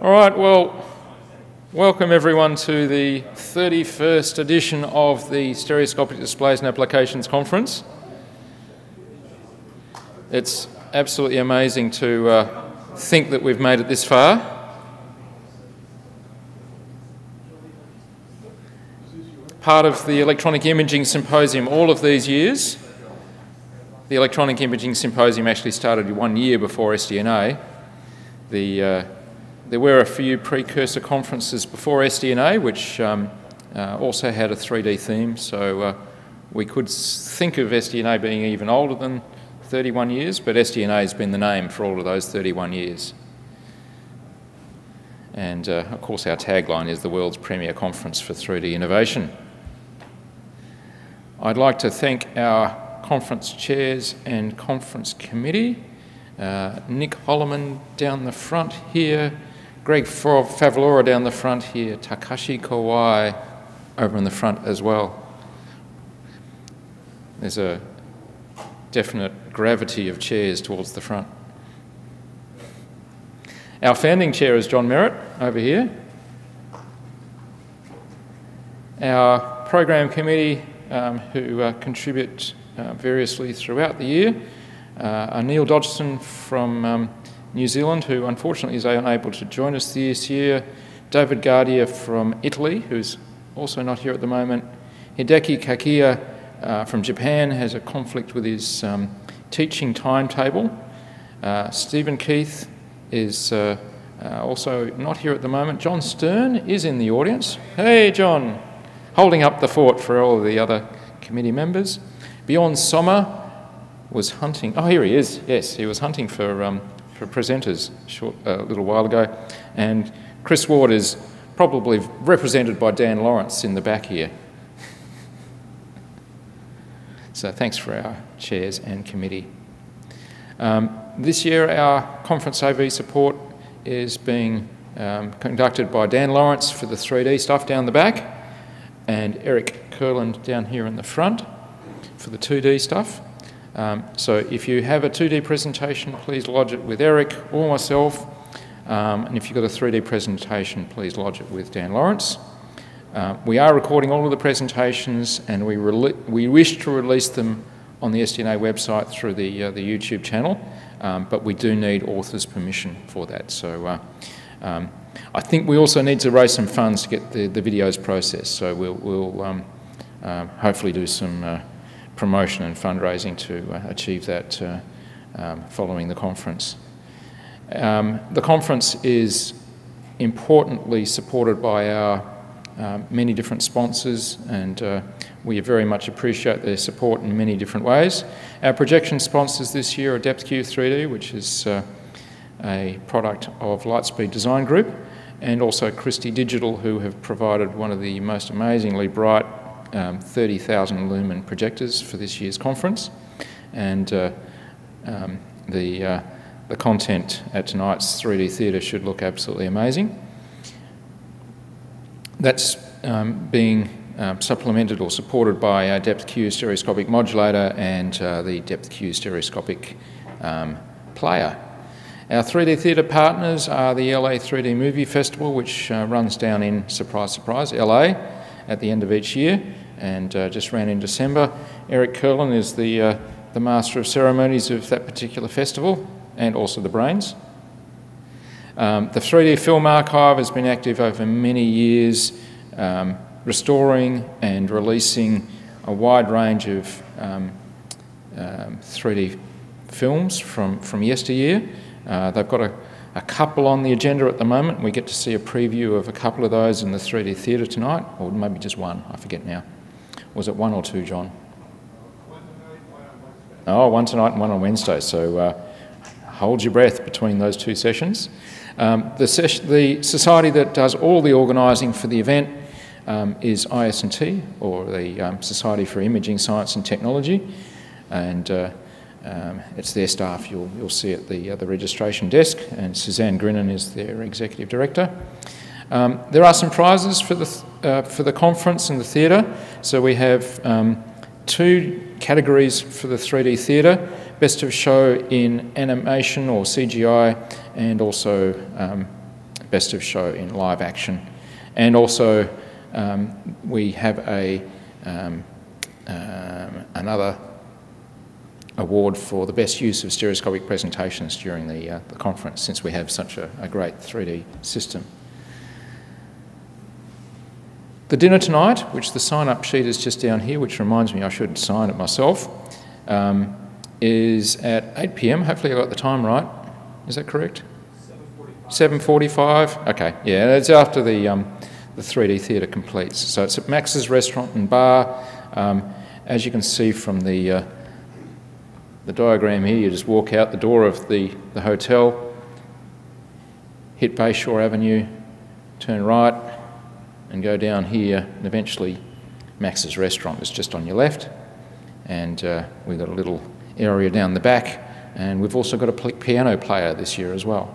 All right, well, welcome everyone to the 31st edition of the Stereoscopic Displays and Applications Conference. It's absolutely amazing to uh, think that we've made it this far. Part of the Electronic Imaging Symposium all of these years. The Electronic Imaging Symposium actually started one year before SD&A. The uh, there were a few precursor conferences before SD&A, which um, uh, also had a 3D theme, so uh, we could think of SD&A being even older than 31 years, but SD&A has been the name for all of those 31 years. And uh, of course, our tagline is the world's premier conference for 3D innovation. I'd like to thank our conference chairs and conference committee. Uh, Nick Holliman down the front here, Greg Favalora down the front here, Takashi Kawai over in the front as well. There's a definite gravity of chairs towards the front. Our founding chair is John Merritt over here. Our program committee um, who uh, contribute uh, variously throughout the year uh, are Neil Dodgson from um, New Zealand, who unfortunately is unable to join us this year, Davide Gadia from Italy, who's also not here at the moment, Hideki Kakeya uh, from Japan has a conflict with his um, teaching timetable. Uh, Stephen Keith is uh, uh, also not here at the moment. John Stern is in the audience. Hey, John, holding up the fort for all of the other committee members. Bjorn Sommer was hunting. Oh, here he is. Yes, he was hunting for um, for presenters short, uh, a little while ago. And Chris Ward is probably represented by Dan Lawrence in the back here. so thanks for our chairs and committee. Um, this year our conference AV support is being um, conducted by Dan Lawrence for the 3D stuff down the back and Eric Kurland down here in the front for the 2D stuff. Um, so if you have a 2D presentation, please lodge it with Eric or myself. Um, and if you've got a 3D presentation, please lodge it with Dan Lawrence. Uh, we are recording all of the presentations and we, we wish to release them on the SD&A website through the, uh, the YouTube channel, um, but we do need authors' permission for that. So uh, um, I think we also need to raise some funds to get the, the videos processed, so we'll, we'll um, uh, hopefully do some uh, promotion and fundraising to uh, achieve that uh, um, following the conference. Um, the conference is importantly supported by our uh, many different sponsors and uh, we very much appreciate their support in many different ways. Our projection sponsors this year are DepthQ 3D, which is uh, a product of Lightspeed Design Group, and also Christie Digital, who have provided one of the most amazingly bright um, 30,000 lumen projectors for this year's conference, and uh, um, the, uh, the content at tonight's 3D theatre should look absolutely amazing. That's um, being um, supplemented or supported by a DepthQ stereoscopic modulator and uh, the DepthQ stereoscopic um, player. Our 3D theatre partners are the LA 3D Movie Festival, which uh, runs down in, surprise, surprise, LA at the end of each year and uh, just ran in December. Eric Kurland is the, uh, the master of ceremonies of that particular festival and also the brains. Um, the 3D Film Archive has been active over many years, um, restoring and releasing a wide range of um, 3D um, films from, from yesteryear. Uh, they've got a, a couple on the agenda at the moment. We get to see a preview of a couple of those in the 3D theatre tonight, or maybe just one, I forget now. Was it one or two, John? Oh, one tonight and one on Wednesday. So uh, hold your breath between those two sessions. Um, the, ses the, society that does all the organising for the event um, is IS&T, or the um, Society for Imaging Science and Technology, and uh, um, it's their staff you'll, you'll see at the, uh, the registration desk, and Suzanne Grinnan is their executive director. Um, there are some prizes for the, uh, for the conference and the theatre. So we have um, two categories for the 3D theatre, best of show in animation or CGI and also um, best of show in live action. And also, um, we have a um, another award for the best use of stereoscopic presentations during the, uh, the conference since we have such a, a, great 3D system. The dinner tonight, which the sign-up sheet is just down here, which reminds me I should sign it myself, um, is at 8pm. Hopefully I got the time right. Is that correct? 7.45. 7.45? Okay, yeah, it's after the, um, the 3D theatre completes. So it's at Max's Restaurant and Bar. Um, as you can see from the, uh, the diagram here, you just walk out the door of the, the hotel, hit Bayshore Avenue, turn right, and go down here, and eventually Max's Restaurant is just on your left. And uh, we've got a little area down the back, and we've also got a piano player this year as well.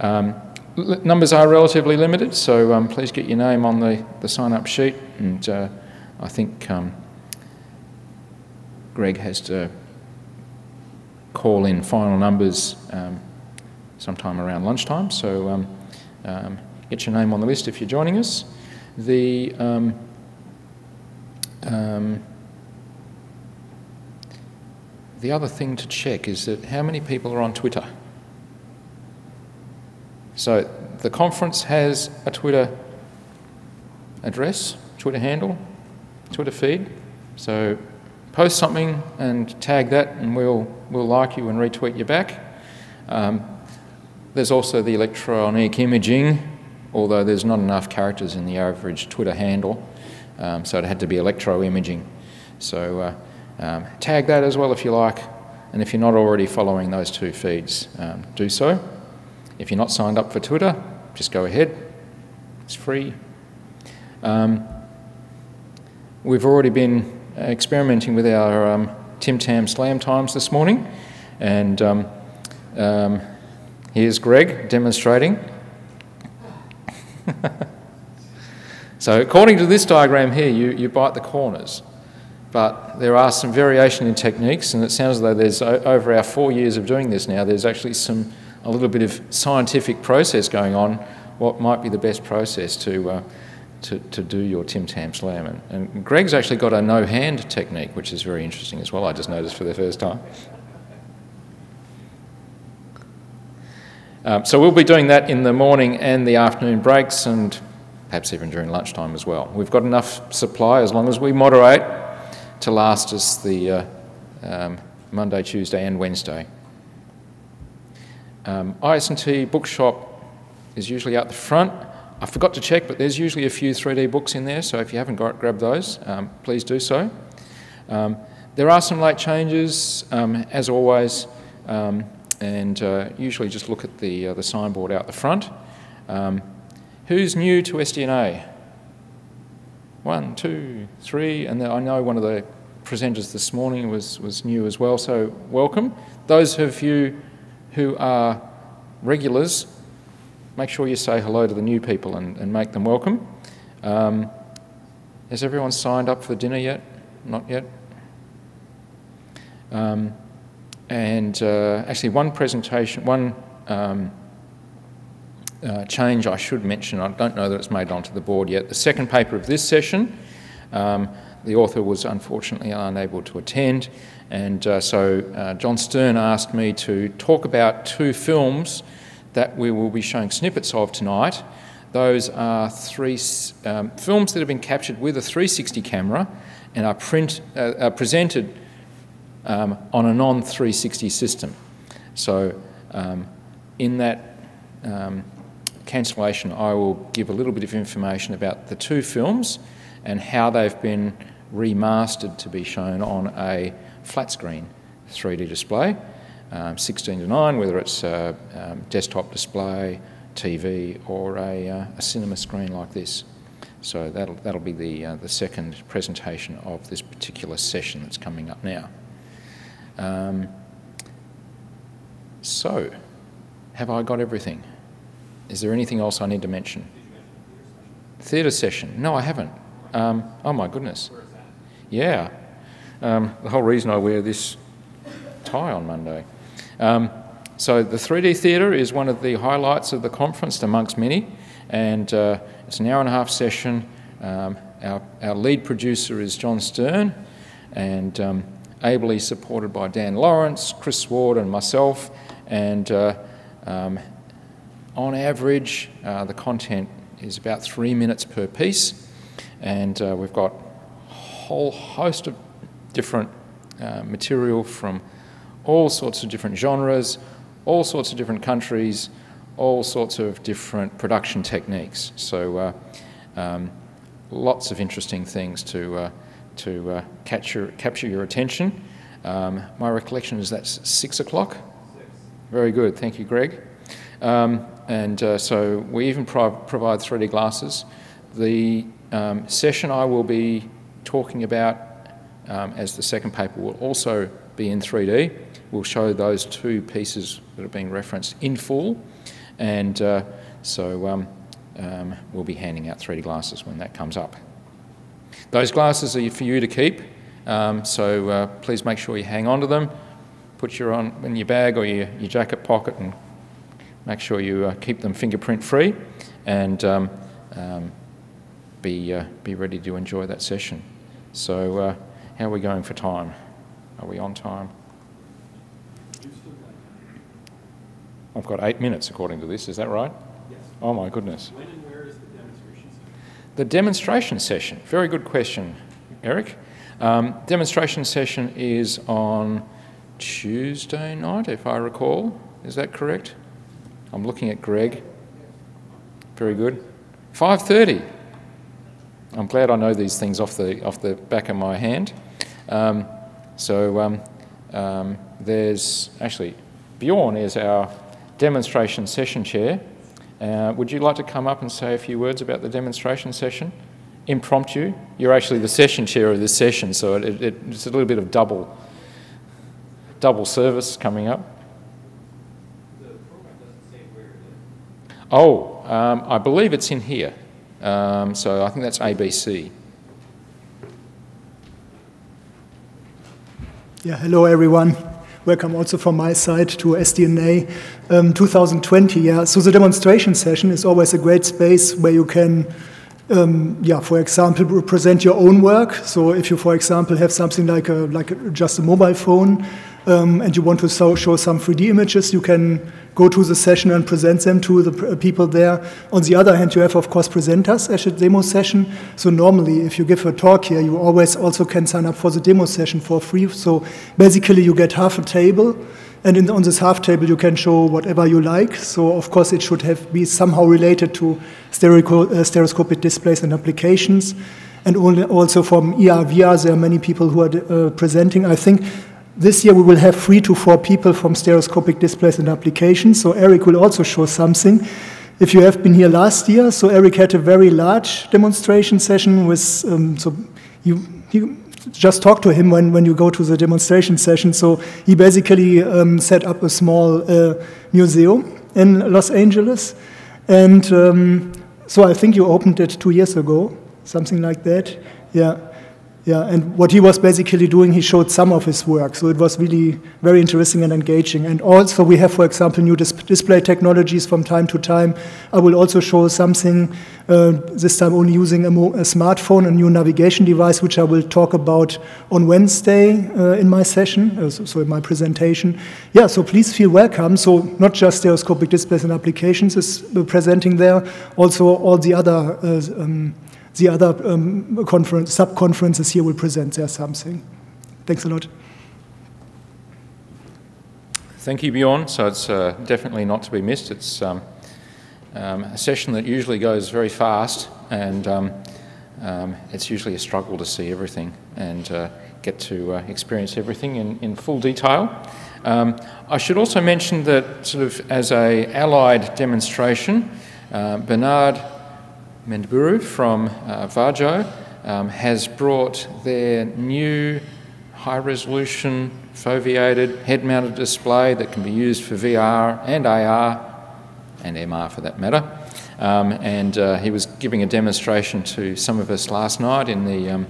Um, numbers are relatively limited, so um, please get your name on the, the sign-up sheet, and uh, I think um, Greg has to call in final numbers um, sometime around lunchtime. So um, um, get your name on the list if you're joining us. The um, um, the other thing to check is that how many people are on Twitter. So the conference has a Twitter address, Twitter handle, Twitter feed. So post something and tag that, and we'll, we'll like you and retweet you back. Um, there's also the electronic imaging, although there's not enough characters in the average Twitter handle, um, so it had to be electro imaging. So uh, um, tag that as well if you like, and if you're not already following those two feeds, um, do so. If you're not signed up for Twitter, just go ahead. It's free. Um, we've already been experimenting with our um, Tim Tam slam times this morning, and um, um, here's Greg demonstrating. so according to this diagram here, you, you bite the corners, but there are some variation in techniques, and it sounds as though there's, over our four years of doing this now, there's actually some, a little bit of scientific process going on, what might be the best process to uh, to, to do your Tim Tam Slam. And, and Greg's actually got a no hand technique, which is very interesting as well, I just noticed for the first time. Um, so we'll be doing that in the morning and the afternoon breaks and perhaps even during lunchtime as well. We've got enough supply as long as we moderate to last us the uh, um, Monday, Tuesday and Wednesday. Um, IS&T bookshop is usually out the front. I forgot to check, but there's usually a few 3D books in there, so if you haven't got, grabbed those, um, please do so. Um, there are some late changes, um, as always, um, and uh, usually just look at the, uh, the signboard out the front. Um, who's new to SD&A? One, two, three, and I know one of the presenters this morning was, was new as well, so welcome. Those of you who are regulars, make sure you say hello to the new people and, and make them welcome. Um, has everyone signed up for dinner yet? Not yet? Um, and uh, actually, one presentation, one um, uh, change I should mention, I don't know that it's made onto the board yet. The second paper of this session, um, the author was unfortunately unable to attend, and uh, so uh, John Stern asked me to talk about two films that we will be showing snippets of tonight. Those are three um, films that have been captured with a 360 camera and are, print, uh, are presented um, on a non 360 system. So, um, in that um, cancellation, I will give a little bit of information about the two films and how they've been remastered to be shown on a flat screen 3D display um, 16 to 9, whether it's a um, desktop display, TV, or a, uh, a, cinema screen like this. So that'll, that'll be the, uh, the second presentation of this particular session that's coming up now. Um, so, have I got everything? Is there anything else I need to mention? Theatre session. No, I haven't. Um, oh my goodness. Yeah. Um, the whole reason I wear this tie on Monday. Um, so the 3D theatre is one of the highlights of the conference amongst many, and uh, it's an hour and a half session. Um, our, our lead producer is John Stern, and um, ably supported by Dan Lawrence, Chris Ward, and myself. And uh, um, on average, uh, the content is about three minutes per piece, and uh, we've got a whole host of different uh, material from all sorts of different genres, all sorts of different countries, all sorts of different production techniques. So uh, um, lots of interesting things to, uh, to uh, capture, capture your attention. Um, my recollection is that's six o'clock. Very good, thank you, Greg. Um, and uh, so we even pro provide 3D glasses. The um, session I will be talking about um, as the second paper will also be in 3D. We'll show those two pieces that are being referenced in full. And uh, so um, um, we'll be handing out 3D glasses when that comes up. Those glasses are for you to keep, um, so uh, please make sure you hang on to them, put your on in your bag or your, your jacket pocket and make sure you uh, keep them fingerprint free and um, um be, uh, be ready to enjoy that session. So uh, how are we going for time? Are we on time? I've got eight minutes according to this, is that right? Yes. Oh my goodness. When and where is the demonstration session? The demonstration session, very good question, Eric. Um, demonstration session is on Tuesday night, if I recall. Is that correct? I'm looking at Greg. Very good. 5.30. I'm glad I know these things off the, off the back of my hand. Um, so um, um, there's actually Bjorn is our demonstration session chair. Uh, would you like to come up and say a few words about the demonstration session? Impromptu. You're actually the session chair of this session, so it, it, it's a little bit of double, double service coming up. Oh, um, I believe it's in here. Um, so I think that's ABC. Yeah, hello everyone. Welcome also from my side to SD&A um, 2020. Yeah, so the demonstration session is always a great space where you can, um, yeah, for example, present your own work. So if you, for example, have something like a like a, just a mobile phone um, and you want to show, show some 3D images, you can go to the session and present them to the uh, people there. On the other hand, you have, of course, presenters at the demo session. So normally, if you give a talk here, you always also can sign up for the demo session for free. So basically, you get half a table. And in, on this half table, you can show whatever you like. So, of course, it should have be somehow related to uh, stereoscopic displays and applications. And also from ER, VR, there are many people who are uh, presenting. I think this year we will have three to four people from stereoscopic displays and applications. So Eric will also show something. If you have been here last year, so Eric had a very large demonstration session with, um, so you, you just talk to him when, when you go to the demonstration session. So he basically um, set up a small uh, museum in Los Angeles. And um, so I think you opened it two years ago, something like that. Yeah. Yeah, and what he was basically doing, he showed some of his work. So it was really very interesting and engaging. And also, we have, for example, new dis display technologies from time to time. I will also show something, uh, this time only using a, a, smartphone, a new navigation device, which I will talk about on Wednesday uh, in my session, uh, so, so, in my presentation. Yeah, so please feel welcome. So, not just stereoscopic displays and applications is presenting there, also all the other. Uh, um, the other um, conference, sub-conferences here will present there something. Thanks a lot. Thank you, Bjorn. So it's uh, definitely not to be missed. It's um, um, a session that usually goes very fast, and um, um, it's usually a struggle to see everything and uh, get to uh, experience everything in, in full detail. Um, I should also mention that, sort of as a allied demonstration, uh, Bernard Mendiburu from uh, Varjo um, has brought their new high resolution foveated head mounted display that can be used for VR and AR and MR for that matter. Um, and uh, he was giving a demonstration to some of us last night in, the, um,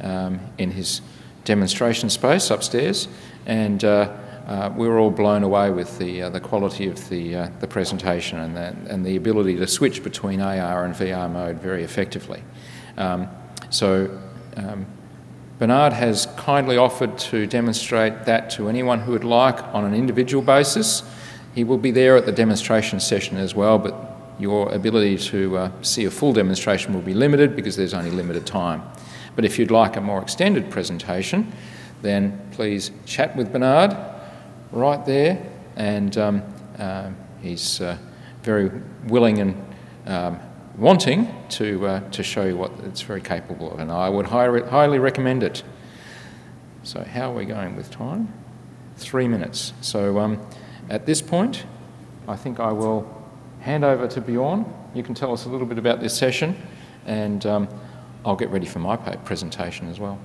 um, in his demonstration space upstairs. And uh, uh, we were all blown away with the, uh, the quality of the, uh, the presentation and the, and the ability to switch between AR and VR mode very effectively. Um, so um, Bernard has kindly offered to demonstrate that to anyone who would like on an individual basis. He will be there at the demonstration session as well, but your ability to uh, see a full demonstration will be limited because there's only limited time. But if you'd like a more extended presentation, then please chat with Bernard right there, and um, uh, he's uh, very willing and um, wanting to, uh, to show you what it's very capable of, and I would hi highly recommend it. So, how are we going with time? Three minutes. So, um, at this point, I think I will hand over to Bjorn. You can tell us a little bit about this session, and um, I'll get ready for my presentation as well.